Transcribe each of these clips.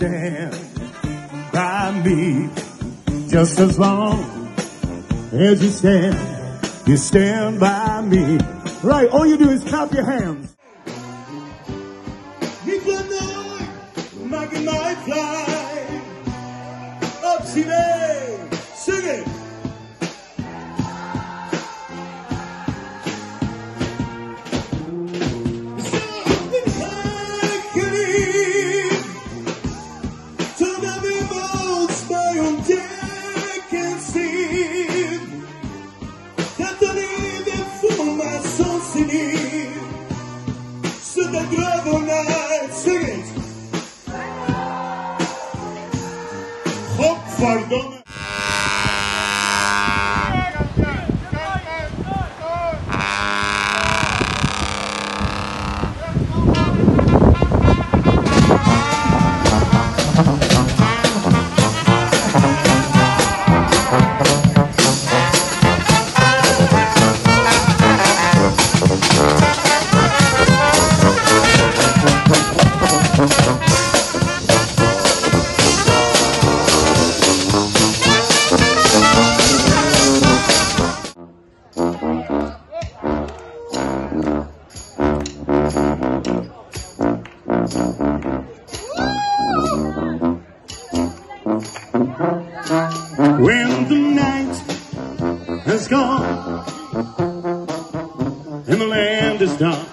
stand by me just as long as you stand, you stand by me. Right, all you do is clap your hands. Midnight fly up Pardon. When the night has gone and the land is dark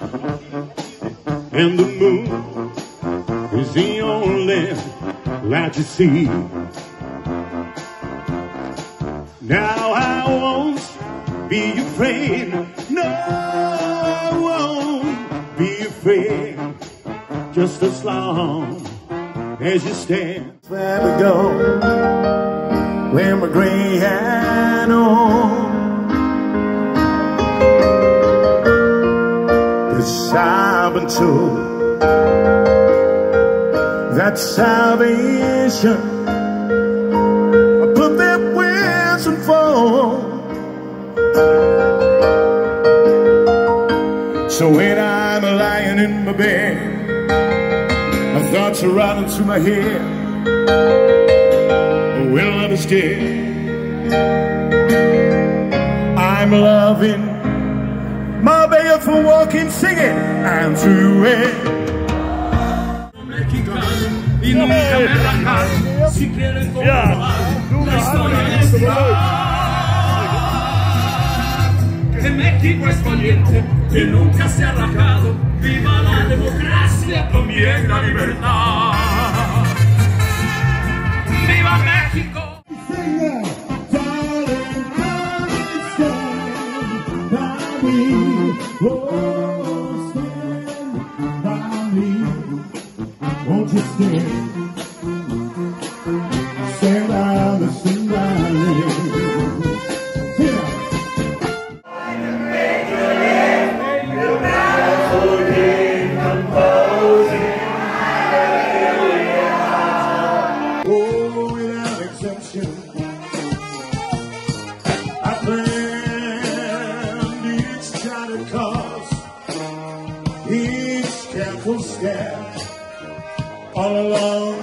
and the moon is the only light you see. Now I won't be afraid. No, I won't be afraid. Just as long as you stand. Where we go when my gray hat on. Cause I've been told that salvation. So when I'm lying in my bed, thoughts running through my head will understand. I'm loving my baby for walking, singing, and through it. Y nunca me rajan si quieren comprobar la historia es que México es valiente, que nunca se ha rajado. Democracia, también la libertad. ¡Viva México! Oh. Won't you? Stand charted course, each careful step all along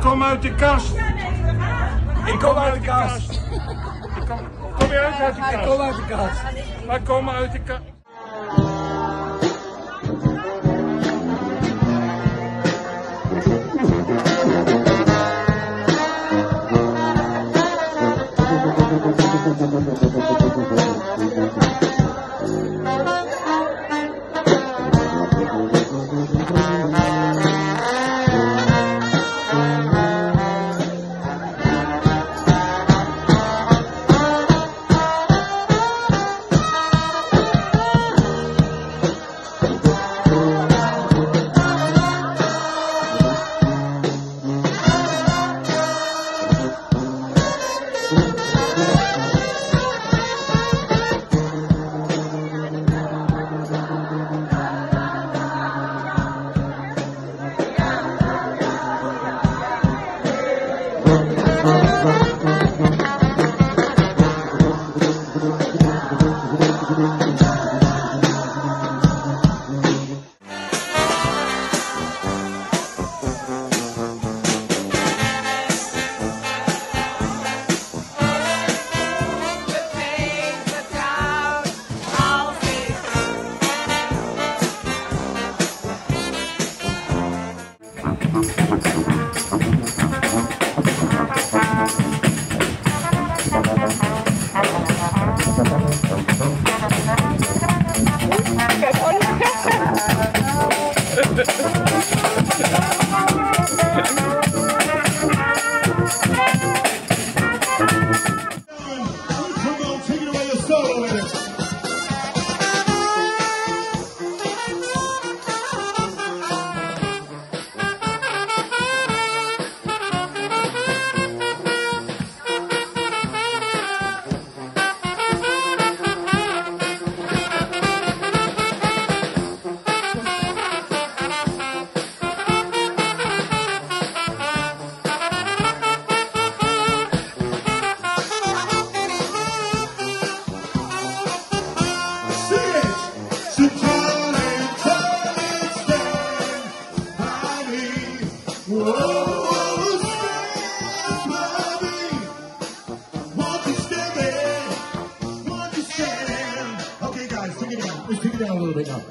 Kom uit de kast. Ik kom uit de kast. Kom, kom je uit, uit de kast? Ik kom uit de kast. Wij komen uit de kast.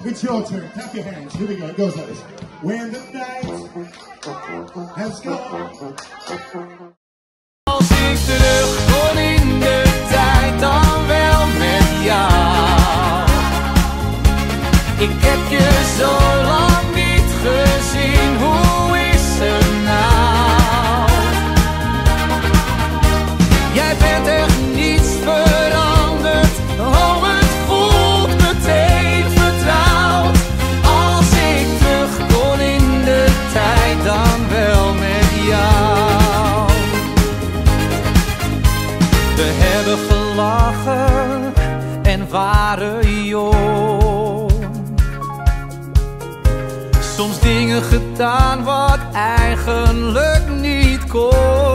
It's your turn. Clap your hands. Here we go. It goes like this. When the night has gone. We hebben gelachen en waren jong. Soms dingen gedaan wat eigenlijk niet kon.